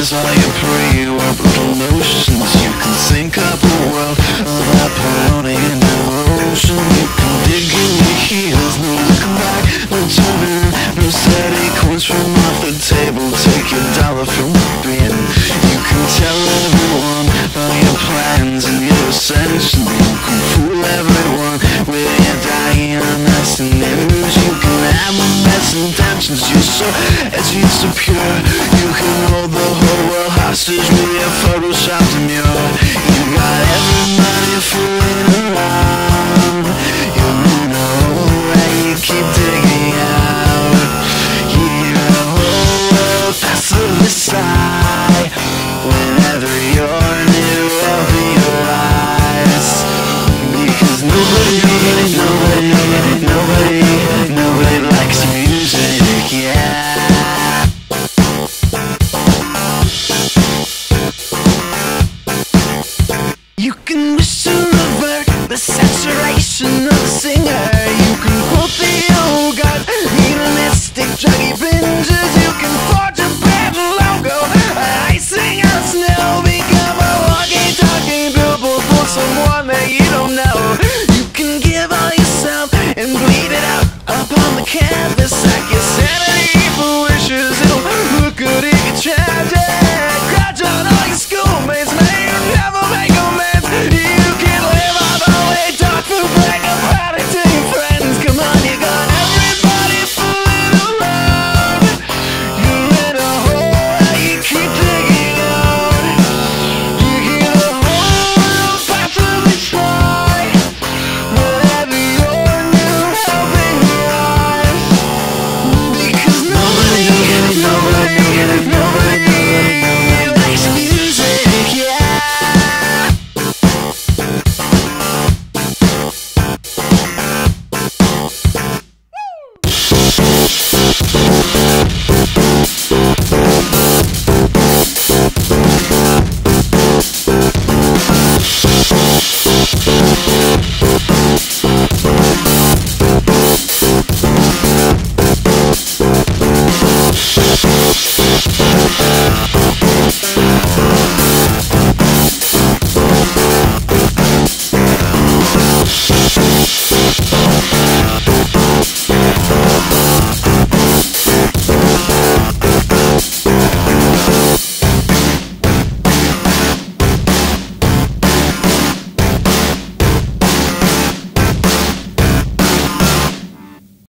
as I pray up little notions You can sync up a world of Apollonian devotion You can dig in your heels, no looking back, no turning No steady coins from off the table, take your dollar from the bin You can tell everyone all your plans and your ascension. You can fool everyone with your Dionysian image You can have the best intentions, you're so, as so pure whole world hostage With You can whistle over the saturation of the singer. You can quote the old yogurt, hedonistic druggy binges. You can forge a bad logo. I sing out snow, become a walking, talking billboard for someone that you don't know. You can give all yourself and bleed it out upon the canvas.